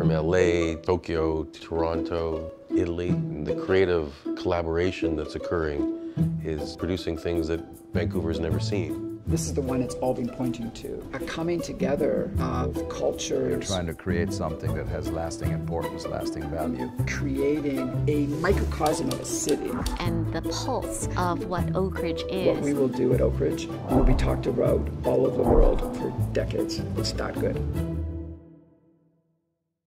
from LA, Tokyo, Toronto, Italy. And the creative collaboration that's occurring is producing things that Vancouver's never seen. This is the one it's all been pointing to. A coming together of cultures. Trying to create something that has lasting importance, lasting value. Creating a microcosm of a city. And the pulse of what Oakridge is. What we will do at Oakridge will be talked about all over the world for decades. It's that good.